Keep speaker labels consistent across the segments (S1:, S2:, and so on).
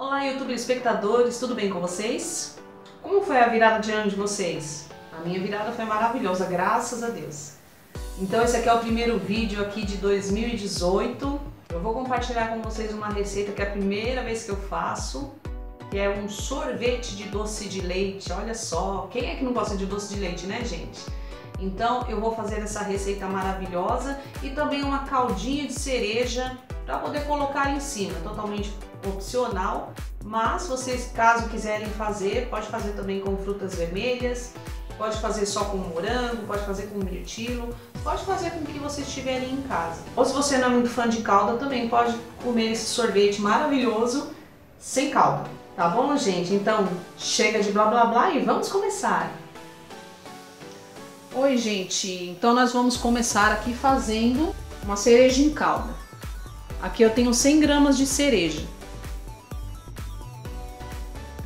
S1: Olá, YouTube espectadores, tudo bem com vocês? Como foi a virada de ano de vocês? A minha virada foi maravilhosa, graças a Deus. Então esse aqui é o primeiro vídeo aqui de 2018. Eu vou compartilhar com vocês uma receita que é a primeira vez que eu faço, que é um sorvete de doce de leite. Olha só, quem é que não gosta de doce de leite, né, gente? Então eu vou fazer essa receita maravilhosa e também uma caldinha de cereja para poder colocar em cima, totalmente opcional, mas vocês caso quiserem fazer, pode fazer também com frutas vermelhas, pode fazer só com morango, pode fazer com mirtilo, pode fazer com o que vocês tiverem em casa. Ou se você não é muito fã de calda, também pode comer esse sorvete maravilhoso sem calda. Tá bom, gente? Então, chega de blá blá blá e vamos começar! Oi, gente! Então nós vamos começar aqui fazendo uma cereja em calda. Aqui eu tenho 100 gramas de cereja.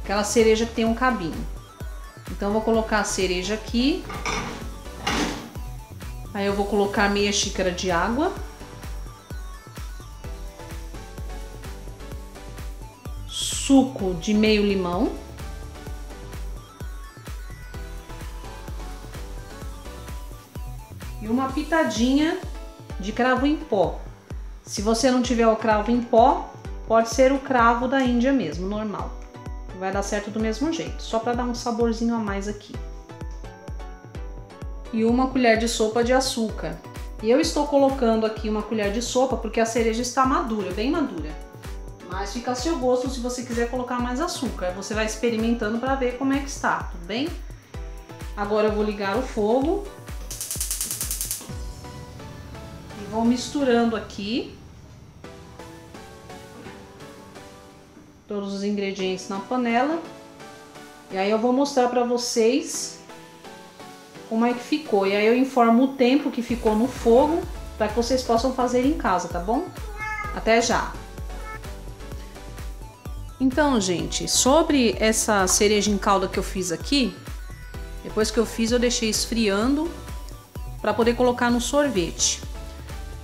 S1: Aquela cereja que tem um cabinho. Então vou colocar a cereja aqui. Aí eu vou colocar meia xícara de água. Suco de meio limão. E uma pitadinha de cravo em pó. Se você não tiver o cravo em pó, pode ser o cravo da Índia mesmo, normal. Vai dar certo do mesmo jeito, só para dar um saborzinho a mais aqui. E uma colher de sopa de açúcar. E eu estou colocando aqui uma colher de sopa porque a cereja está madura, bem madura. Mas fica a seu gosto se você quiser colocar mais açúcar. Você vai experimentando para ver como é que está, tudo bem? Agora eu vou ligar o fogo Vou misturando aqui todos os ingredientes na panela. E aí eu vou mostrar para vocês como é que ficou. E aí eu informo o tempo que ficou no fogo para que vocês possam fazer em casa, tá bom? Até já! Então, gente, sobre essa cereja em calda que eu fiz aqui, depois que eu fiz eu deixei esfriando para poder colocar no sorvete.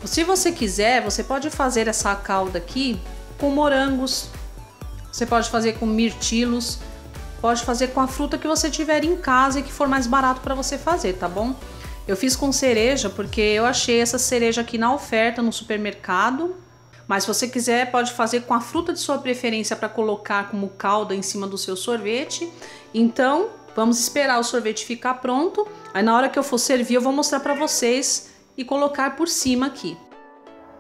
S1: Se você quiser, você pode fazer essa calda aqui com morangos, você pode fazer com mirtilos, pode fazer com a fruta que você tiver em casa e que for mais barato para você fazer, tá bom? Eu fiz com cereja porque eu achei essa cereja aqui na oferta no supermercado. Mas se você quiser, pode fazer com a fruta de sua preferência para colocar como calda em cima do seu sorvete. Então, vamos esperar o sorvete ficar pronto. Aí na hora que eu for servir, eu vou mostrar para vocês e colocar por cima aqui.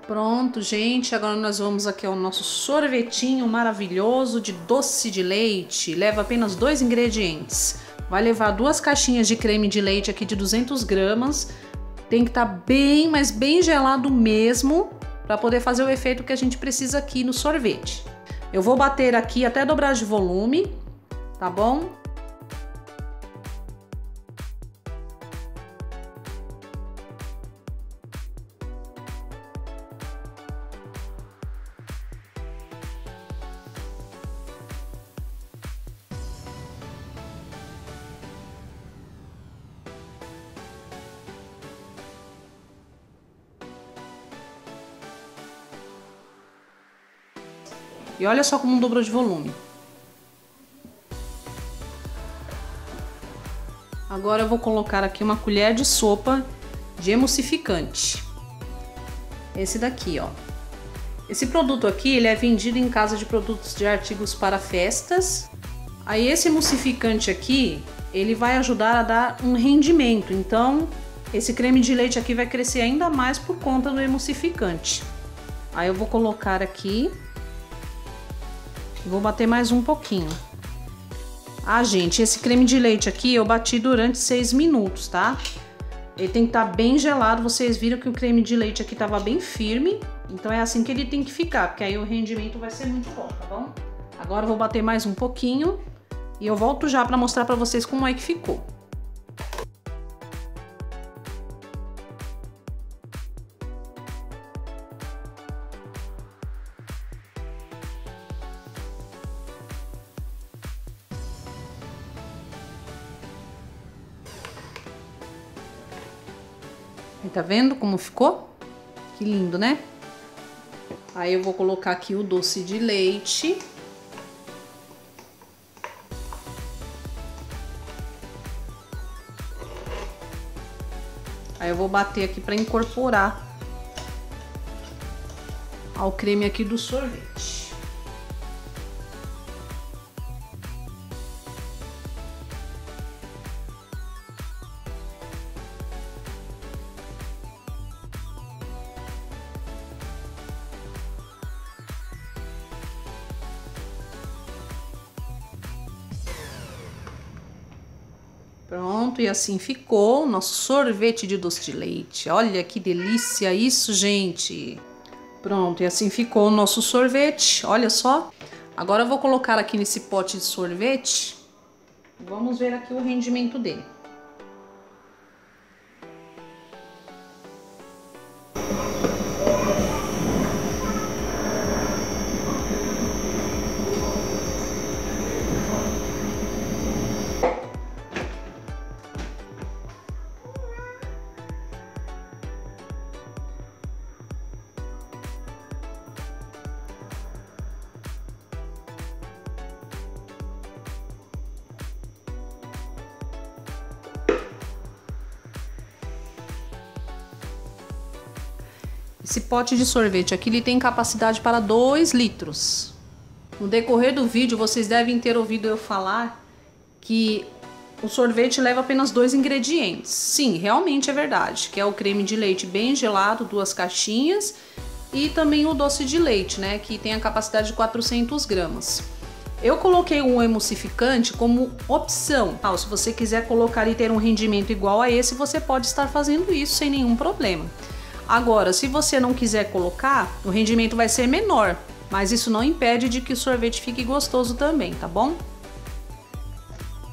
S1: Pronto, gente, agora nós vamos aqui ao nosso sorvetinho maravilhoso de doce de leite. Leva apenas dois ingredientes. Vai levar duas caixinhas de creme de leite aqui de 200 gramas. Tem que estar tá bem, mas bem gelado mesmo, para poder fazer o efeito que a gente precisa aqui no sorvete. Eu vou bater aqui até dobrar de volume, tá bom? E olha só como dobrou de volume. Agora eu vou colocar aqui uma colher de sopa de emulsificante. Esse daqui, ó. Esse produto aqui, ele é vendido em casa de produtos de artigos para festas. Aí esse emulsificante aqui, ele vai ajudar a dar um rendimento. Então, esse creme de leite aqui vai crescer ainda mais por conta do emulsificante. Aí eu vou colocar aqui Vou bater mais um pouquinho. Ah, gente, esse creme de leite aqui eu bati durante 6 minutos, tá? Ele tem que estar tá bem gelado. Vocês viram que o creme de leite aqui tava bem firme. Então é assim que ele tem que ficar, porque aí o rendimento vai ser muito bom, tá bom? Agora eu vou bater mais um pouquinho e eu volto já para mostrar para vocês como é que ficou. Tá vendo como ficou? Que lindo, né? Aí eu vou colocar aqui o doce de leite. Aí eu vou bater aqui para incorporar ao creme aqui do sorvete. Pronto, e assim ficou o nosso sorvete de doce de leite. Olha que delícia isso, gente! Pronto, e assim ficou o nosso sorvete, olha só. Agora eu vou colocar aqui nesse pote de sorvete. Vamos ver aqui o rendimento dele. Esse pote de sorvete aqui ele tem capacidade para 2 litros. No decorrer do vídeo vocês devem ter ouvido eu falar que o sorvete leva apenas dois ingredientes. Sim, realmente é verdade, que é o creme de leite bem gelado, duas caixinhas, e também o doce de leite, né, que tem a capacidade de 400 gramas. Eu coloquei um emulsificante como opção. Ah, se você quiser colocar e ter um rendimento igual a esse, você pode estar fazendo isso sem nenhum problema. Agora, se você não quiser colocar, o rendimento vai ser menor, mas isso não impede de que o sorvete fique gostoso também, tá bom?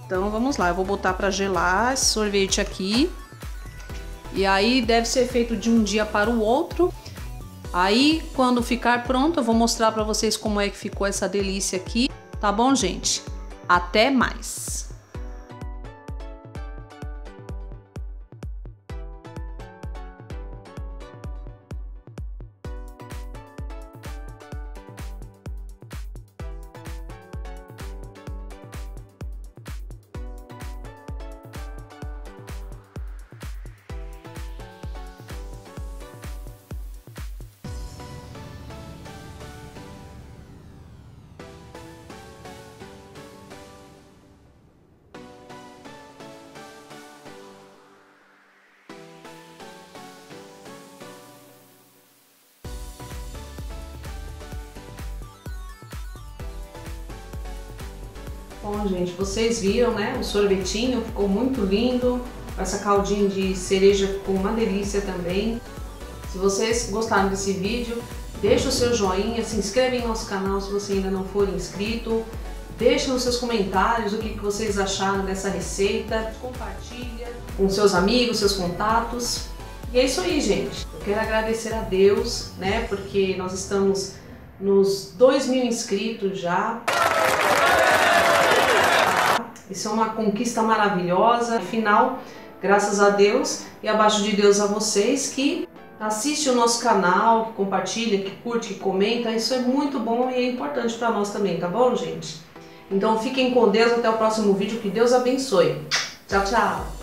S1: Então vamos lá, eu vou botar para gelar esse sorvete aqui. E aí deve ser feito de um dia para o outro. Aí quando ficar pronto, eu vou mostrar para vocês como é que ficou essa delícia aqui, tá bom, gente? Até mais. Bom, gente, vocês viram, né? O sorvetinho ficou muito lindo. Essa caldinha de cereja ficou uma delícia também. Se vocês gostaram desse vídeo, deixa o seu joinha, se inscreve em nosso canal se você ainda não for inscrito. Deixe nos seus comentários o que vocês acharam dessa receita. Compartilha com seus amigos, seus contatos. E é isso aí, gente. Eu quero agradecer a Deus, né? Porque nós estamos nos 2 mil inscritos já. Isso é uma conquista maravilhosa. Afinal, graças a Deus e abaixo de Deus a vocês que assiste o nosso canal, que compartilha, que curte, que comenta. Isso é muito bom e é importante para nós também, tá bom, gente? Então fiquem com Deus até o próximo vídeo. Que Deus abençoe. Tchau, tchau.